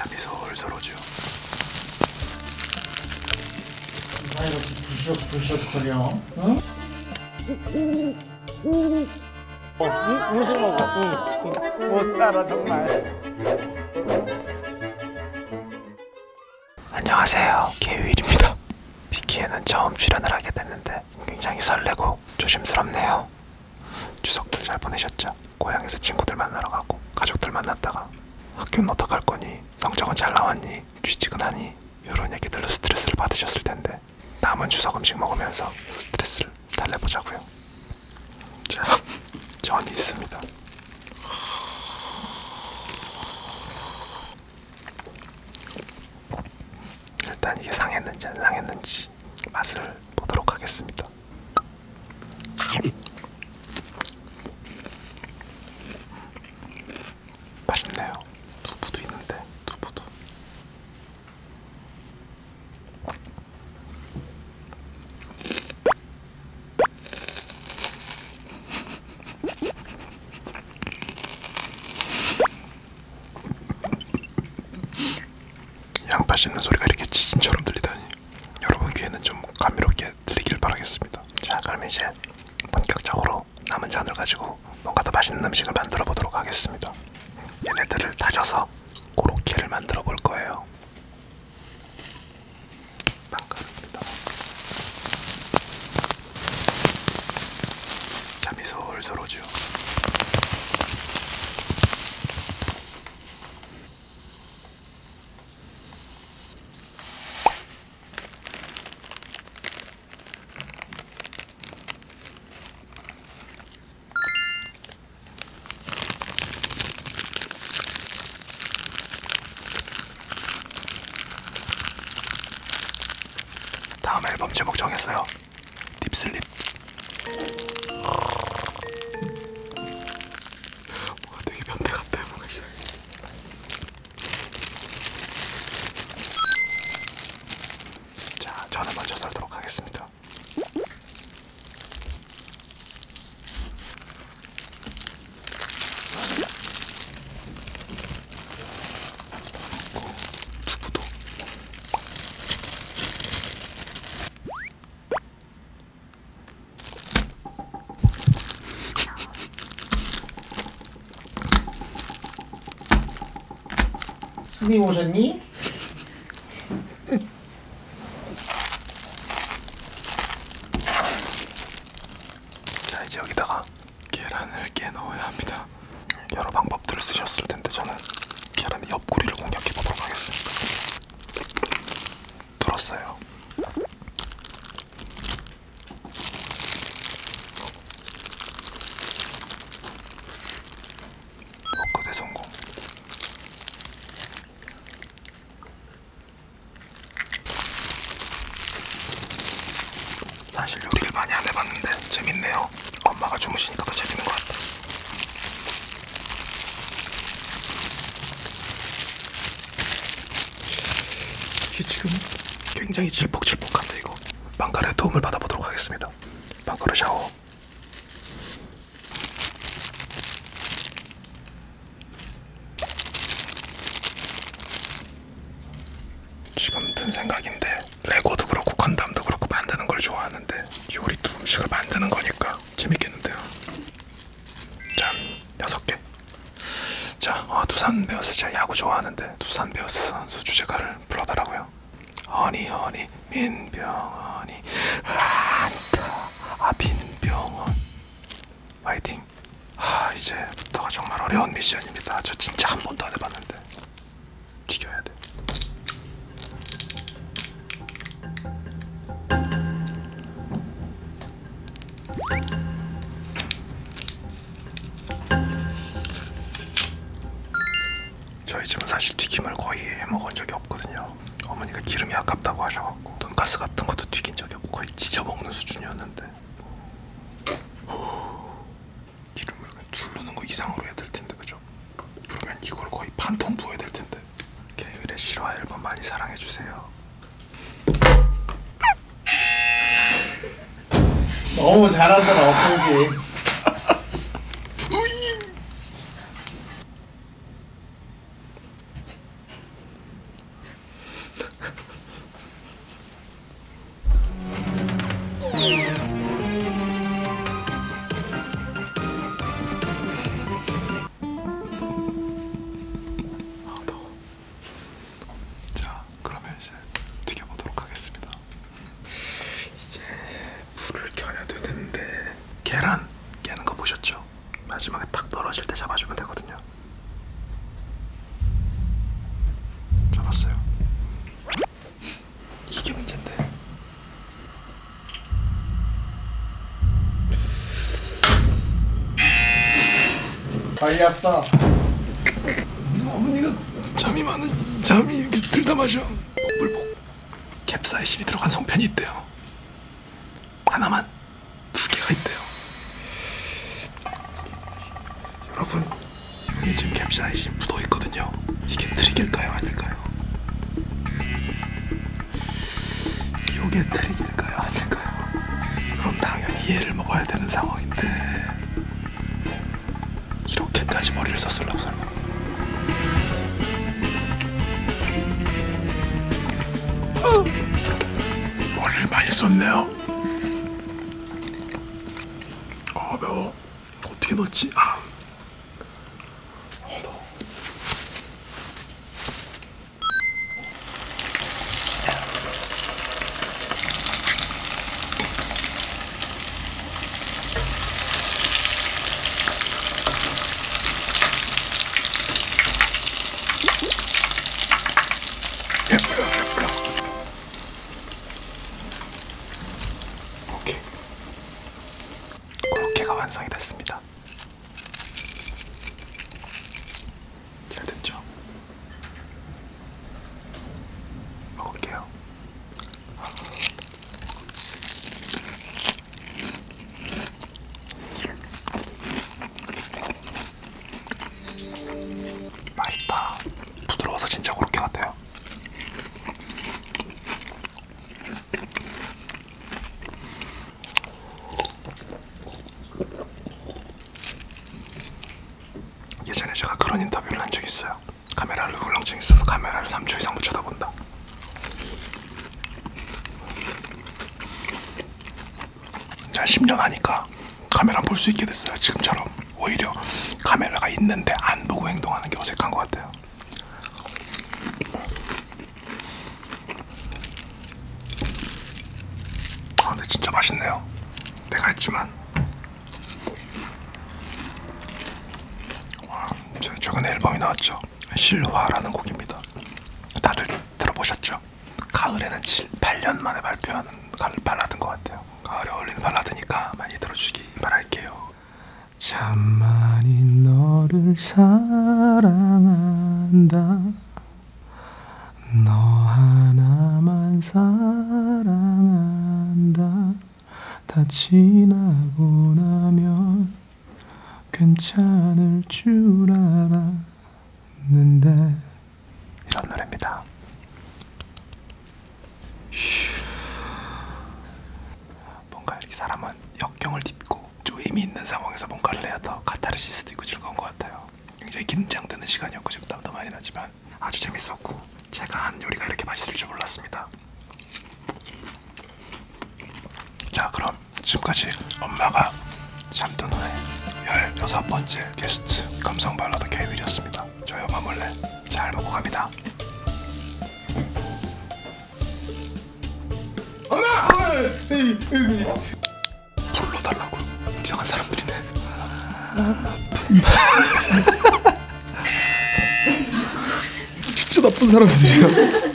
잠이 솔솔 오죠. 나 이렇게 부시럭부시럭 거려 응? 어, 음식 먹어. 응. 못 살아 정말. 안녕하세요. 개유일입니다. 비키에는 처음 출연을 하게 됐는데 굉장히 설레고 조심스럽네요. 추석들 잘 보내셨죠? 고향에서 친구들 만나러 가고 가족들 만났다가 학교는 어떡할 거니? 성적은 잘 나왔니? 취직은 하니? 이런 얘기들로 스트레스를 받으셨을 텐데 남은 추석 음식 먹으면서 스트레스를 달래보자고요. 자, 전이 있습니다. 일단 이게 상했는지 안 상했는지 맛을 보도록 하겠습니다. 맛있네요. 두부도 있는데 두부도. 씹는 소리가 이렇게 지진처럼 들리다니. 여러분 귀에는 좀 감미롭게 들리길 바라겠습니다. 자 그럼 이제 본격적으로 남은 잔을 가지고 뭔가 더 맛있는 음식을 만들어 보도록 하겠습니다. 얘네들을 다져서 고로케를 만들어 볼 거예요. 빵가루입니다. 잠이 솔솔 오죠 다음 앨범 제목 정했어요. 딥슬립. 스님 오셨니? 자 이제 여기다가 계란을 깨 넣어야 합니다. 여러 방법들을 쓰셨을 텐데 저는 계란의 옆구리를 공략해 보도록 하겠습니다. 뚫었어요. 워크 대성공. 사실 요리를 많이 안 해봤는데 재밌네요. 엄마가 주무시니까 더 재밌는 것 같아. 이게 지금 굉장히 질퍽질퍽한데 이거. 빵가루의 도움을 받아보도록 하겠습니다. 빵가루 샤워. 지금 든 생각인데 레고도 그렇고 건담도 그렇고 만드는 걸 좋아하는데 요리도 음식을 만드는 거니까 재밌겠는데요. 짠 여섯 개. 자 어, 두산 베어스 제가 야구 좋아하는데 두산 베어스 선수 주제가를 불러달라고요. 허니 민병헌이 안타 아 빈병헌 화이팅. 아 이제부터가 정말 어려운 미션입니다. 저 진짜 한 번도 안 해봤는데 이겨야 돼. 저희 집은 사실 튀김을 거의 해먹은 적이 없거든요. 어머니가 기름이 아깝다고 하셔갖고 돈가스 같은 것도 튀긴 적이 없고 거의 지져 먹는 수준이었는데 기름을 그냥 두르는 거 이상으로 해야 될 텐데 그죠? 그러면 이걸 거의 반통 부어야 될 텐데. 개율의 실화 앨범 많이 사랑해 주세요. 너무 잘한다 어쩐지 계란 깨는 거 보셨죠? 마지막에 탁 떨어질 때 잡아주면 되거든요. 잡았어요. 이게 문제인데. 걸렸어. 어머니가 잠이 많은 잠이 이렇게 들다 마셔. 물복 캡사이신이 들어간 송편이 있대요. 하나만 두 개가 있대요. 여러분 여기 지금 캡사이신 묻어 있거든요. 이게 트릭일까요 아닐까요? 이게 트릭일까요 아닐까요? 그럼 당연히 얘를 먹어야 되는 상황인데 이렇게까지 머리를 썼을라고 설마? 머리를 많이 썼네요. 아 매워. 어떻게 넣었지? 아. 어, 더워. 예쁘요 예쁘요. 오케이. 고로케가 완성이 됐습니다. 잘 됐죠? 먹을게요. 맛있다. 부드러워서 진짜 고로케 같아요. 예전에 제가 그런 인터뷰를 한 적이 있어요. 카메라를 울렁증 있어서 카메라를 3초 이상 못 쳐다본다. 자, 10년 하니까 카메라 볼 수 있게 됐어요. 지금처럼 오히려 카메라가 있는데 안 보고 행동하는 게 어색한 것 같아요. 아, 근데 진짜 맛있네요. 내가 했지만 저 최근에 앨범이 나왔죠. 실화라는 곡입니다. 다들 들어보셨죠? 가을에는 7, 8년 만에 발표하는 갈- 발라드인 것 같아요. 가을에 어울리는 발라드니까 많이 들어주시기 바랄게요. 참 많이 너를 사랑한다. 너 하나만 사랑한다. 다 지나고 나면 괜찮을 줄 알았는데 이런 노래입니다. 휴. 뭔가 이렇게 사람은 역경을 딛고 조임이 있는 상황에서 뭔가를 해야 더 카타르시스도 있고 즐거운 것 같아요. 굉장히 긴장되는 시간이었고 지금 땀도 많이 나지만 아주 재밌었고 제가 한 요리가 이렇게 맛있을 줄 몰랐습니다. 자 그럼 지금까지 엄마가 잠든 후 에 16번째 게스트 감성 발라드 케이윌이었습니다. 저희 엄마 몰래 잘 먹고 갑니다. 엄마! 불러달라고 이상한 사람들이네. 진짜 나쁜 사람들이야.